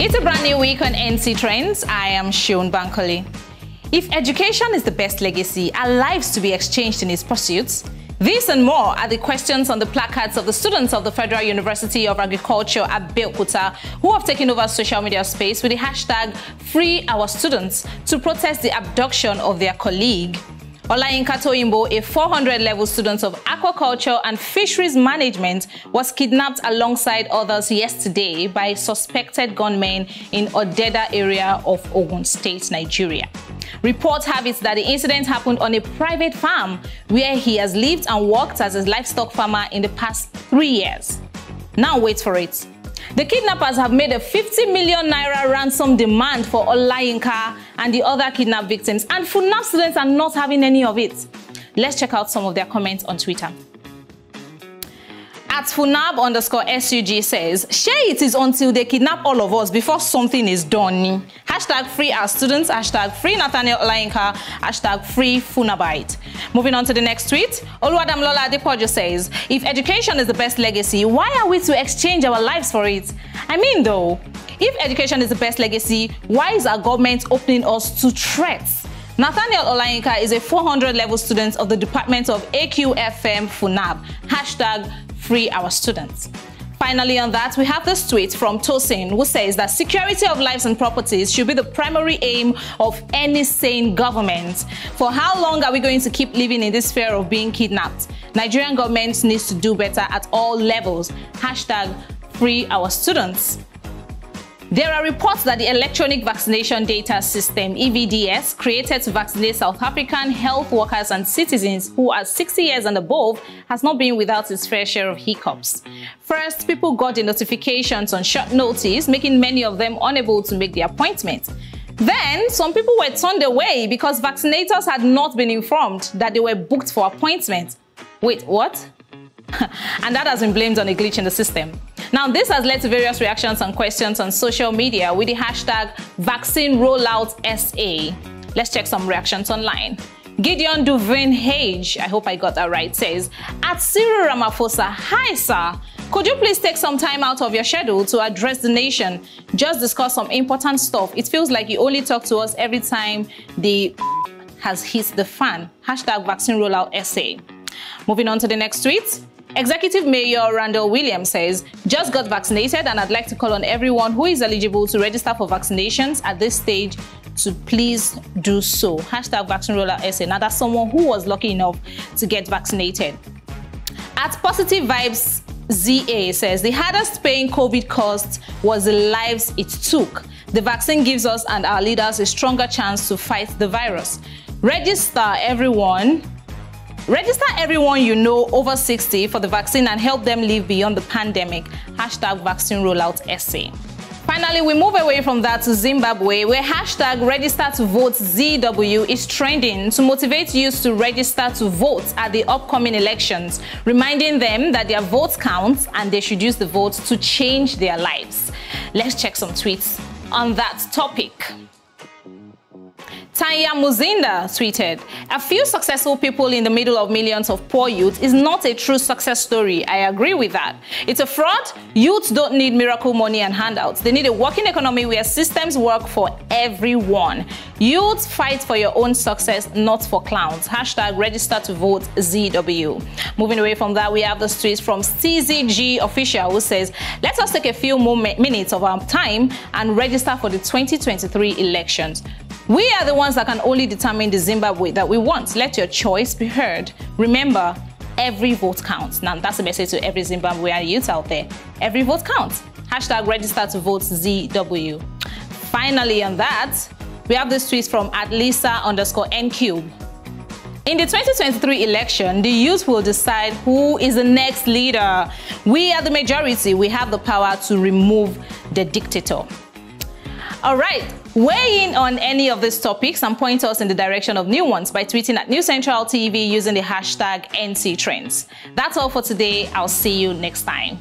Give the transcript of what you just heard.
It's a brand new week on NC Trends. I am Seun Bankole. If education is the best legacy, are lives to be exchanged in its pursuits? These and more are the questions on the placards of the students of the Federal University of Agriculture at Abeokuta who have taken over social media space with the hashtag Free Our Students to protest the abduction of their colleague. Olayinka Toyinbo, a 400-level student of aquaculture and fisheries management, was kidnapped alongside others yesterday by suspected gunmen in Odeda area of Ogun State, Nigeria. Reports have it that the incident happened on a private farm where he has lived and worked as a livestock farmer in the past three years. Now wait for it. The kidnappers have made a 50 million naira ransom demand for Olayinka and the other kidnapped victims, and FUNAAB students are not having any of it. Let's check out some of their comments on Twitter. At FUNAAB underscore SUG says, share it is until they kidnap all of us before something is done. Hashtag free our students, hashtag free Nathaniel Olayinka, hashtag free Funabite. Moving on to the next tweet, Oluwadam Lola Adepojo says, if education is the best legacy, why are we to exchange our lives for it? I mean though, if education is the best legacy, why is our government opening us to threats? Nathaniel Olayinka is a 400 level student of the Department of AQFM FUNAAB. Hashtag free our students. Finally on that, we have this tweet from Tosin who says that security of lives and properties should be the primary aim of any sane government. For how long are we going to keep living in this fear of being kidnapped? Nigerian government needs to do better at all levels. Hashtag free our students. There are reports that the Electronic Vaccination Data System, EVDS, created to vaccinate South African health workers and citizens who are 60 years and above, has not been without its fair share of hiccups. First, people got the notifications on short notice, making many of them unable to make the appointment. Then, some people were turned away because vaccinators had not been informed that they were booked for appointment. Wait, what? and that has been blamed on a glitch in the system. Now, this has led to various reactions and questions on social media with the hashtag vaccine rollout SA. Let's check some reactions online. Gideon Duvin Hage, I hope I got that right, says, At Cyril Ramaphosa, hi sir, could you please take some time out of your schedule to address the nation? Just discuss some important stuff. It feels like you only talk to us every time the has hit the fan. Hashtag vaccine rollout SA. Moving on to the next tweet. Executive Mayor Randall Williams says, just got vaccinated and I'd like to call on everyone who is eligible to register for vaccinations at this stage to please do so. Hashtag vaccine roller SA. Now that's someone who was lucky enough to get vaccinated. At Positive Vibes ZA says the hardest paying COVID cost was the lives it took. The vaccine gives us and our leaders a stronger chance to fight the virus. Register everyone Register everyone you know over 60 for the vaccine and help them live beyond the pandemic. Hashtag vaccine rollout SA. Finally, we move away from that to Zimbabwe, where hashtag register to vote ZW is trending to motivate youth to register to vote at the upcoming elections, reminding them that their votes count and they should use the vote to change their lives. Let's check some tweets on that topic. Tanya Muzinda tweeted, A few successful people in the middle of millions of poor youth is not a true success story. I agree with that. It's a fraud. Youths don't need miracle money and handouts. They need a working economy where systems work for everyone. Youths fight for your own success, not for clowns. Hashtag register to vote ZW. Moving away from that, we have the tweets from CZG official who says, let us take a few more minutes of our time and register for the 2023 elections. We are the ones that can only determine the Zimbabwe that we want. Let your choice be heard. Remember, every vote counts. Now, that's a message to every Zimbabwean youth out there. Every vote counts. Hashtag register to vote ZW. Finally, on that, we have this tweet from at Lisa underscore NCube. In the 2023 election, the youth will decide who is the next leader. We are the majority. We have the power to remove the dictator. All right, weigh in on any of these topics and point us in the direction of new ones by tweeting at News Central TV using the hashtag NC Trends. That's all for today. I'll see you next time.